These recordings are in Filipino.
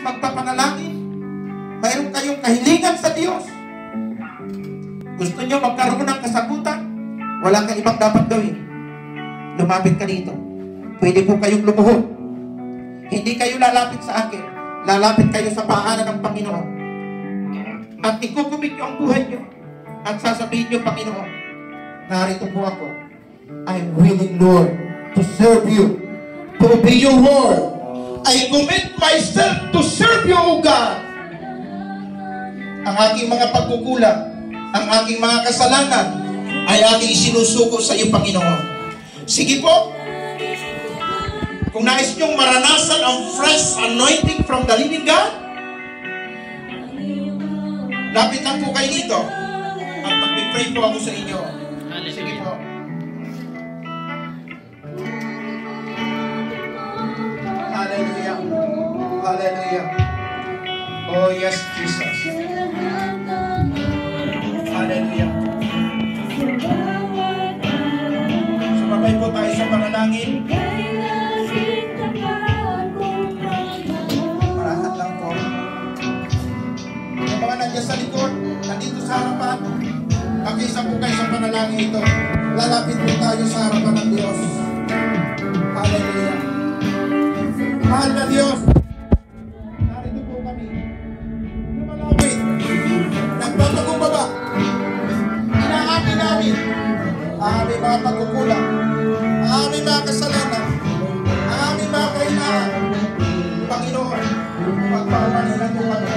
magpapanalangin. Mayroon kayong kahilingan sa Diyos. Gusto nyo magkaroon ng kasagutan? Wala kang ibang dapat gawin. Lumapit ka dito. Pwede po kayong lumuhod. Hindi kayo lalapit sa akin. Lalapit kayo sa pangalan ng Panginoon. At ikukumit nyo ang buhay nyo. At sasabihin nyo, Panginoon, narito po ako. I'm willing, Lord, to serve you, to obey your word. I commit myself to serve you, O God. Ang aking mga pagkukulang, ang aking mga kasalanan, ay aking sinusuko sa iyo, Panginoon. Sige po, kung nais niyong maranasan ang fresh anointing from the living God, lapit po kayo dito at mag-pray po ako sa inyo. Sige po. Hallelujah. Oh yes, Jesus. Hallelujah. Sumabay po tayo sa panalangin. Marahan lang po. Yung mga nandiyan sa likod, nandito sa harapan, makisa po kayo sa panalangin ito. Lalapit po tayo sa harapan ng Diyos. Hallelujah. Mahal na Diyos, aming mga pagkukulang, ang aming mga kasalanan, ang aming mga kailangan. Panginoon, magpapanilan mo kami.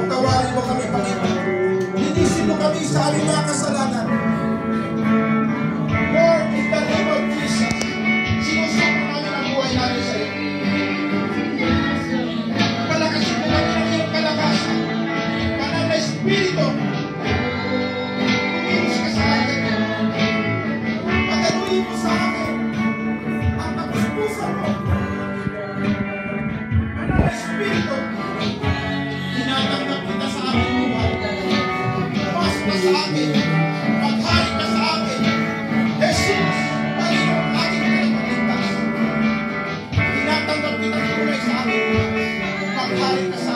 Pagkawarin mo kami, Panginoon. Sa akin. Maghari ka sa akin. Jesus, Panginoon, aking tagapagligtas. Tinatanggap kita tunay sa buhay. Maghari ka sa